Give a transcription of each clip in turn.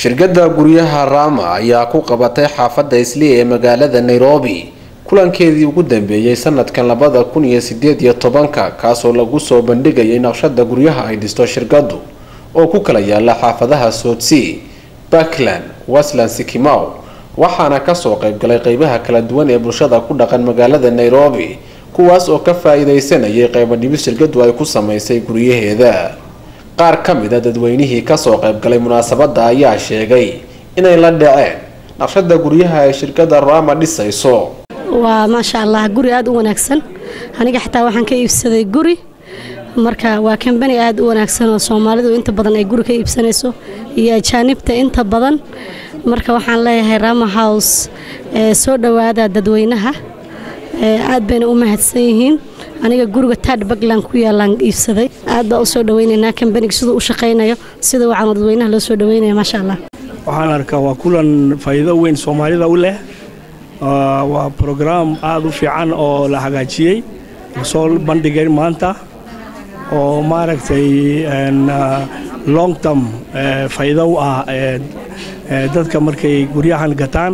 shirkadda guryaha rama ayaa ku qabatay xaafadda islii ee magaalada nairobi. Kulankeedii ugu dambeeyey sanadkan labada kun iyo sideed iyo tobanka kaasoo lagu soo bandhigayay naqshada guryaha ay dhisto shirkaddu oo ku kala yaalla xaafadaha soodsea backland westland sikimaw waxaana ka soo qaybgalay qeybaha kala duwan ee bulshada ku dhaqan magaalada nairobi kuwaas oo ka faa-iideysanayay qeybo dhibis shirkadu ay ku sameysay guryaheeda qaar ka mid a dadweynihii ka soo qaybgalay munaasabada ayaa sheegay inay la dhaceen naqshada guryaha ay shirkada rama dhisayso waa maasha allah guri aada u wanaagsan. Aniga xitaa waxaan ka iibsaday guri. Marka waa kambani aada u wanaagsan oo soomaalidu inta badan ay guri ka iibsanayso iyo ajaanibta inta badan. Marka waxaan leeyahay rama house soo dhowaada dadweynaha aad bayna u mahadsan yihiin. Aniga guriga taad bagland ku yaalaan iibsaday. Aad baa u soo dhaweynaynaa kambaniga siduu u shaqaynayo sida wacan dadweynaha loo soo dhaweynaya maasha allah waxaan arkaa waa kulan faa'iido weyn soomaalida u leh. Waa brograam aada u fiican oo la hagaajiyey. Lasoo bandhigay maanta oo maaragtay long term faa'iido u ah dadka markay guryahan gataan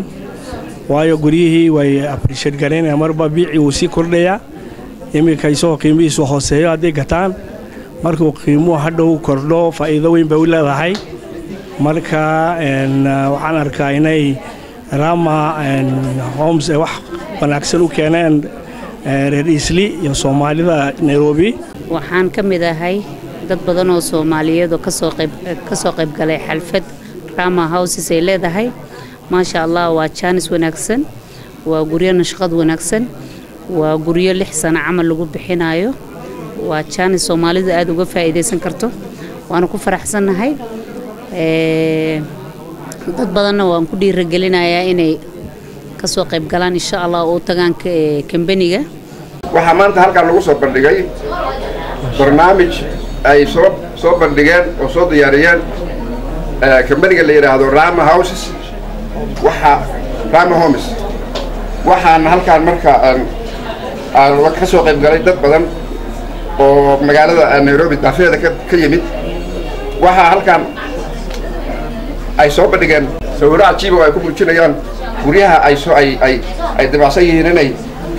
waayo guryihii way abrishad garaynaya marba biicii wuu sii kordhayaa iminka isagoo qiimihiisu hooseeyo hadday gataan markuu qiimuhu hadhow kordho faa'iido weyn bay u leedahay. Marka waxaan arkaa inay rama homes ay wax wanaagsan u keeneen reer isli iyo soomaalida nairobi. Waxaan ka mid ahay dad badan oo soomaaliyeed oo ka soo qayb galay xalfad rama houses ay leedahay maasha allah waa jaanis wanaagsan waa guryo nashqad wanaagsan waa guryo lix sano camal lagu bixinayo waa jaanis soomaalidu aada uga faa'iidaysan karto. Waana ku faraxsannahay. Dad badanna waan ku dhiiragelinayaa inay ka soo qayb galaan insha allah oo tagaan kambaniga waxaa maanta halkaan lagu soo bandhigay barnaamij ay soo soo bandhigeen oo soo diyaariyeen kambaniga la yidhaahdo rama houses waxa rama homes waxaana halkaan marka aan ka soo qayb galay dad badan oo magaalada nairobi daafeeda ka yimid. Waxaa halkaan ay soo bandhigeen sawirro cajiiba ay ku muujinayaan guryaha ay soo ay ay dabacsan yihiin inay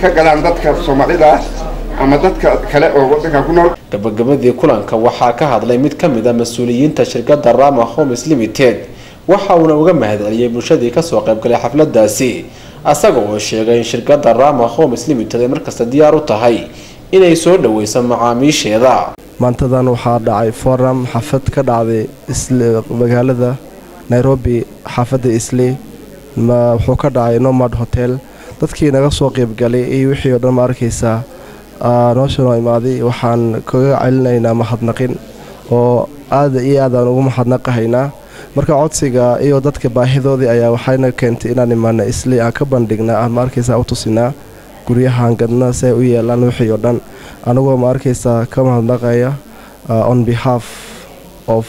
ka gadaan dadka soomaalida ah ama dadka kale oo waddankan ku nool. Gabagabadii kulanka waxaa ka hadlay mid ka mid a mas'uuliyiinta shirkadda rama homes limited waxa uuna uga mahadceliyey bulshadii ka soo qaybgalay xafladaasi. Asaga oo sheegay in shirkadda rama homes limited ay markasta diyaar u tahay inay soo dhaweyso macaamiisheeda. Maantadan waxaa dhacay forum xafad ka dhacday magaalada nairobi xaafadda isley wuxuu ka dhacay nomad hotel. Dadkii naga soo qeybgalay iyo wixii oo dhan ma arkaysaa noosha noo imaaday waxaan kaga celinaynaa mahadnaqin oo aada iyo aadaan ugu mahadnaqahaynaa marka codsiga iyo dadka baahidoodii ayaa waxayna keentay inaan imaana isley aan ka bandhignaa aan ma arkaysaa u tusinaa guryahaan gadna si ay u yeelaan wixii oo dhan. Anagoo ma arkaysaa ka mahadnaqaya on behalf of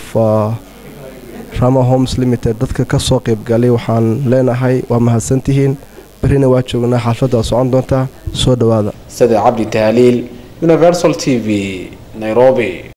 rama homes limited dadka ka soo qeybgalay waxaan leenahay waa mahadsantihiin berrina waa joognaa xaafadda socon doontaa soo dhowaada. Sade cabdi tahliil universal t v nairobi